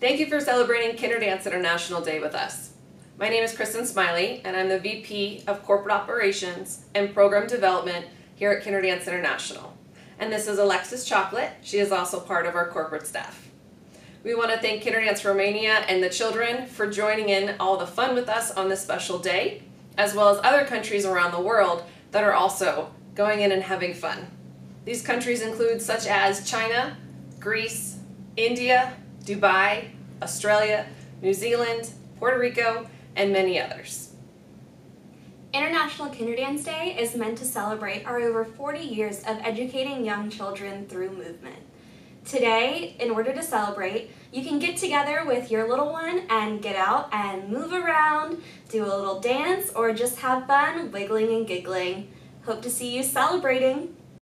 Thank you for celebrating Kinderdance International Day with us. My name is Kristen Smiley, and I'm the VP of Corporate Operations and Program Development here at Kinderdance International. And this is Alexis Chocolate. She is also part of our corporate staff. We want to thank Kinderdance Romania and the children for joining in all the fun with us on this special day, as well as other countries around the world that are also going in and having fun. These countries include such as China, Greece, India, Dubai, Australia, New Zealand, Puerto Rico, and many others. International Kinderdance Day is meant to celebrate our over 40 years of educating young children through movement. Today, in order to celebrate, you can get together with your little one and get out and move around, do a little dance, or just have fun wiggling and giggling. Hope to see you celebrating!